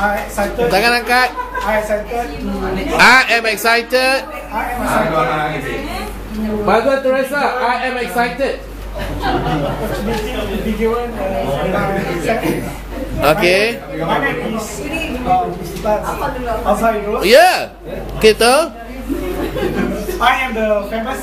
I excited. Tangan angkat. I excited. Ah, I am excited. Ah, I am excited. Bagus Teresa, I am excited. Okay. Um, yeah. Kita. I am the famous